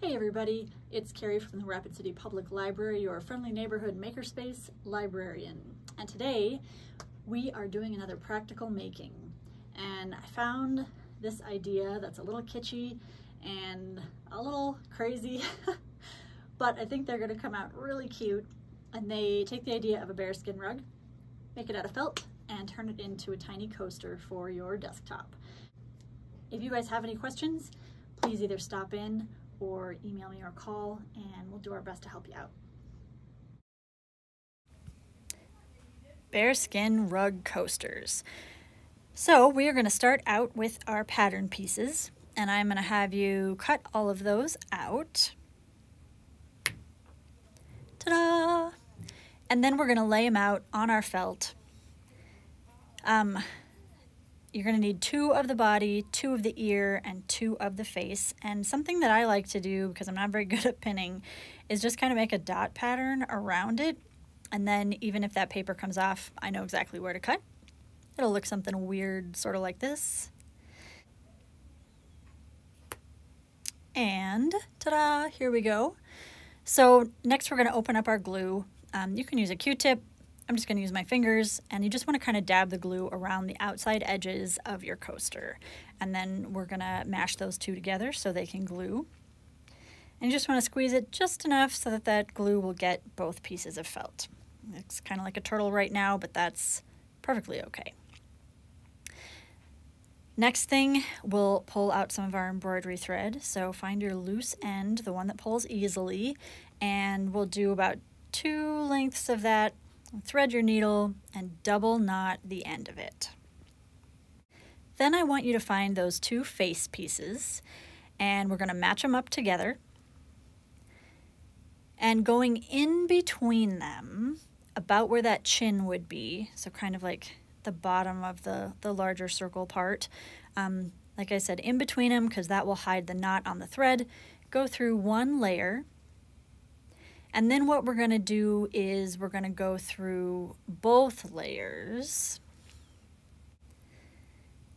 Hey everybody, it's Carrie from the Rapid City Public Library, your friendly neighborhood makerspace librarian. And today we are doing another practical making. And I found this idea that's a little kitschy and a little crazy, but I think they're gonna come out really cute. And they take the idea of a bearskin rug, make it out of felt, and turn it into a tiny coaster for your desktop. If you guys have any questions, please either stop in or email me or call and we'll do our best to help you out. Bearskin rug coasters. So we are going to start out with our pattern pieces and I'm going to have you cut all of those out. Ta-da! And then we're going to lay them out on our felt. Um, you're going to need two of the body, two of the ear, and two of the face. And something that I like to do, because I'm not very good at pinning, is just kind of make a dot pattern around it. And then even if that paper comes off, I know exactly where to cut. It'll look something weird, sort of like this. And ta-da, here we go. So next we're going to open up our glue. Um, you can use a Q-tip, I'm just going to use my fingers and you just want to kind of dab the glue around the outside edges of your coaster. And then we're going to mash those two together so they can glue. And you just want to squeeze it just enough so that that glue will get both pieces of felt. It's kind of like a turtle right now, but that's perfectly okay. Next thing, we'll pull out some of our embroidery thread. So find your loose end, the one that pulls easily, and we'll do about two lengths of that Thread your needle and double knot the end of it. Then I want you to find those two face pieces and we're going to match them up together. And going in between them, about where that chin would be, so kind of like the bottom of the, the larger circle part, um, like I said, in between them, because that will hide the knot on the thread, go through one layer and then what we're going to do is we're going to go through both layers.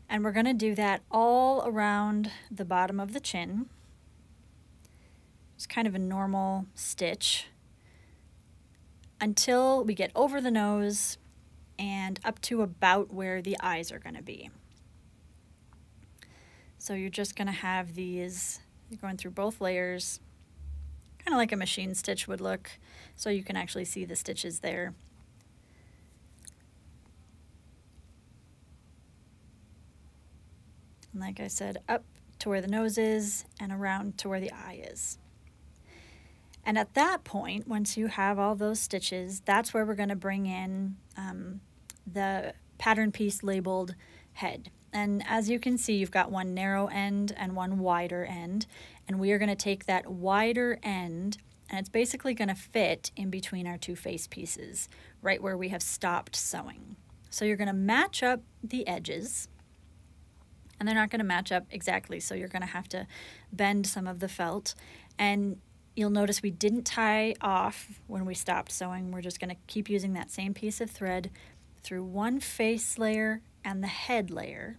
And we're going to do that all around the bottom of the chin. It's kind of a normal stitch until we get over the nose and up to about where the eyes are going to be. So you're just going to have these, you're going through both layers kind of like a machine stitch would look so you can actually see the stitches there. And like I said, up to where the nose is and around to where the eye is. And at that point, once you have all those stitches, that's where we're going to bring in um, the pattern piece labeled head. And as you can see, you've got one narrow end and one wider end. And we are going to take that wider end and it's basically going to fit in between our two face pieces, right where we have stopped sewing. So you're going to match up the edges and they're not going to match up exactly. So you're going to have to bend some of the felt and you'll notice we didn't tie off when we stopped sewing. We're just going to keep using that same piece of thread through one face layer and the head layer.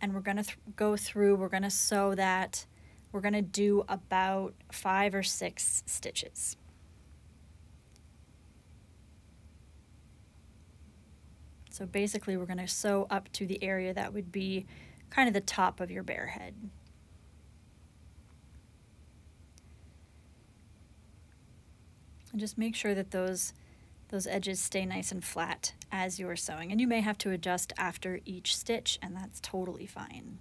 And we're going to th go through, we're going to sew that, we're going to do about five or six stitches. So basically we're going to sew up to the area that would be kind of the top of your bear head. And just make sure that those those edges stay nice and flat as you're sewing. And you may have to adjust after each stitch, and that's totally fine.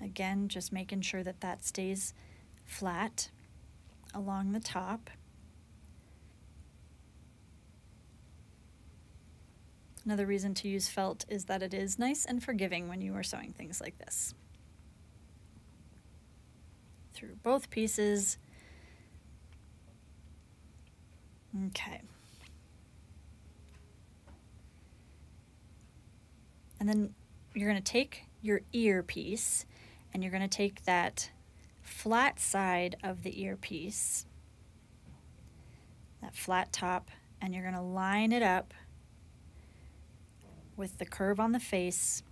Again, just making sure that that stays flat along the top. Another reason to use felt is that it is nice and forgiving when you are sewing things like this through both pieces. Okay. And then you're going to take your ear piece and you're going to take that flat side of the earpiece, that flat top, and you're going to line it up with the curve on the face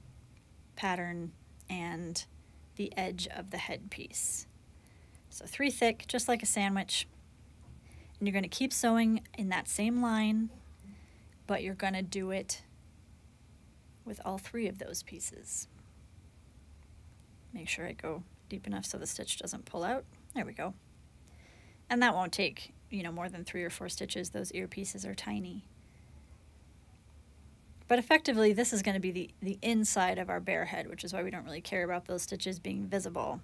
pattern and the edge of the headpiece. So three thick, just like a sandwich. And you're going to keep sewing in that same line, but you're going to do it with all three of those pieces. Make sure I go deep enough so the stitch doesn't pull out. There we go. And that won't take, you know, more than three or four stitches. Those ear pieces are tiny. But effectively, this is going to be the, the inside of our bear head, which is why we don't really care about those stitches being visible.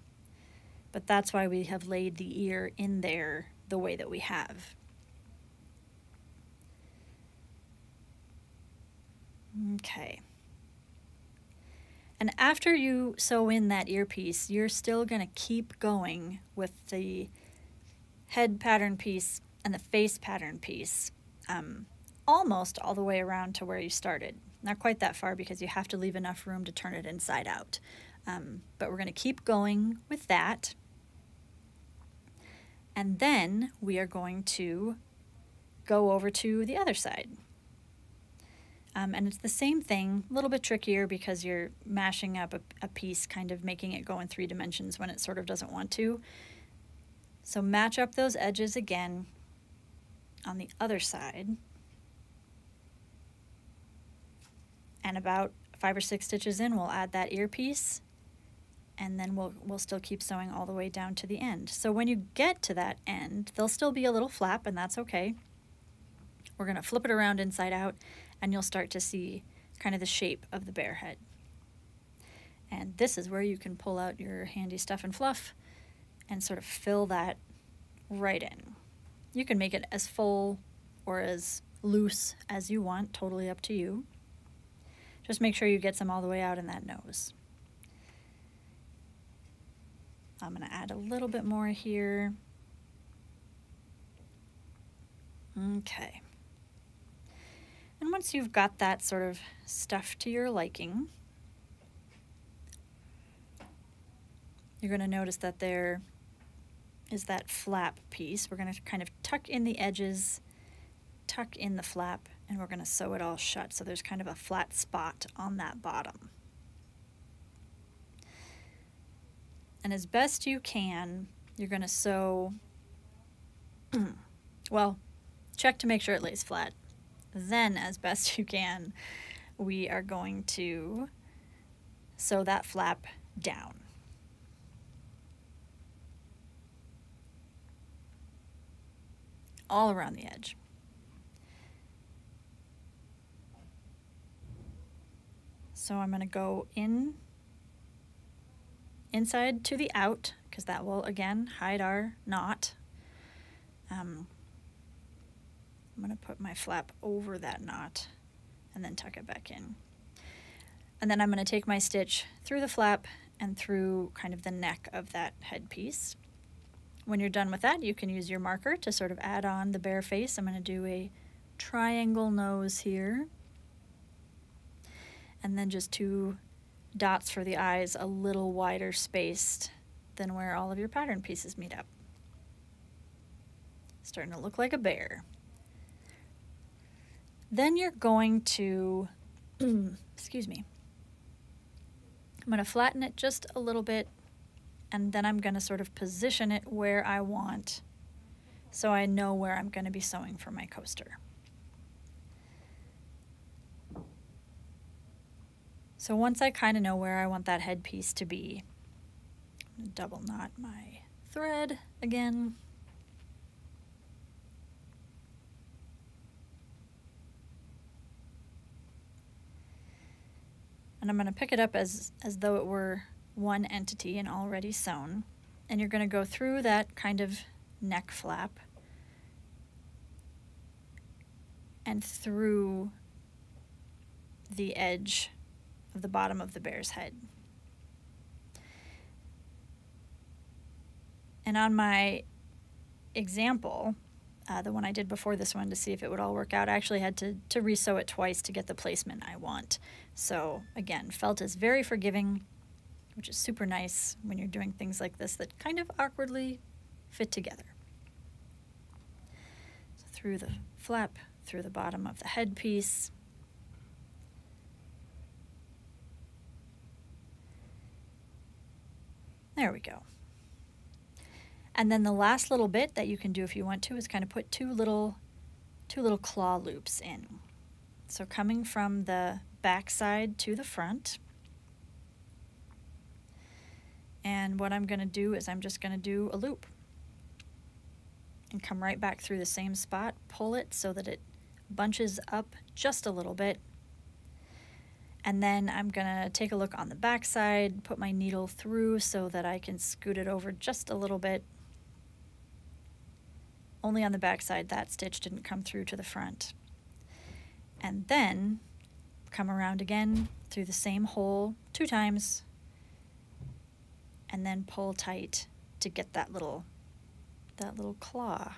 But that's why we have laid the ear in there the way that we have. Okay. And after you sew in that earpiece, you're still going to keep going with the head pattern piece and the face pattern piece um, almost all the way around to where you started. Not quite that far because you have to leave enough room to turn it inside out. Um, but we're going to keep going with that. And then we are going to go over to the other side. Um, and it's the same thing, a little bit trickier because you're mashing up a, a piece, kind of making it go in three dimensions when it sort of doesn't want to. So match up those edges again on the other side. And about five or six stitches in, we'll add that earpiece and then we'll, we'll still keep sewing all the way down to the end. So when you get to that end, there'll still be a little flap and that's okay. We're gonna flip it around inside out and you'll start to see kind of the shape of the bear head. And this is where you can pull out your handy stuff and fluff and sort of fill that right in. You can make it as full or as loose as you want, totally up to you. Just make sure you get some all the way out in that nose. I'm going to add a little bit more here. Okay. And once you've got that sort of stuff to your liking, you're going to notice that there is that flap piece. We're going to kind of tuck in the edges, tuck in the flap, and we're going to sew it all shut so there's kind of a flat spot on that bottom. And as best you can, you're going to sew, well, check to make sure it lays flat. Then, as best you can, we are going to sew that flap down. All around the edge. So I'm going to go in inside to the out because that will again hide our knot. Um, I'm going to put my flap over that knot and then tuck it back in. And then I'm going to take my stitch through the flap and through kind of the neck of that headpiece. When you're done with that, you can use your marker to sort of add on the bear face. I'm going to do a triangle nose here. And then just two dots for the eyes a little wider spaced than where all of your pattern pieces meet up. Starting to look like a bear. Then you're going to, excuse me, I'm going to flatten it just a little bit and then I'm going to sort of position it where I want so I know where I'm going to be sewing for my coaster. So once I kind of know where I want that headpiece to be, double knot my thread again. and I'm going to pick it up as, as though it were one entity and already sewn. And you're going to go through that kind of neck flap and through the edge of the bottom of the bear's head. And on my example, uh, the one I did before this one to see if it would all work out. I actually had to, to resew it twice to get the placement I want. So again, felt is very forgiving, which is super nice when you're doing things like this that kind of awkwardly fit together. So through the flap, through the bottom of the headpiece, There we go. And then the last little bit that you can do if you want to is kind of put two little two little claw loops in. So coming from the back side to the front. And what I'm going to do is I'm just going to do a loop and come right back through the same spot, pull it so that it bunches up just a little bit. And then I'm gonna take a look on the back side, put my needle through so that I can scoot it over just a little bit. Only on the back side that stitch didn't come through to the front. And then come around again through the same hole two times and then pull tight to get that little that little claw.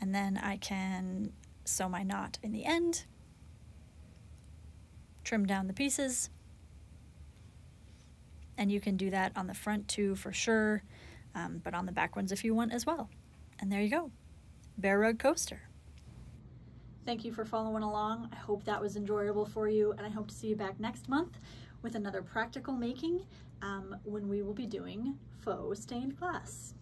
And then I can sew my knot in the end, trim down the pieces, and you can do that on the front too for sure, um, but on the back ones if you want as well. And there you go, Bear Rug Coaster. Thank you for following along. I hope that was enjoyable for you, and I hope to see you back next month with another practical making um, when we will be doing faux stained glass.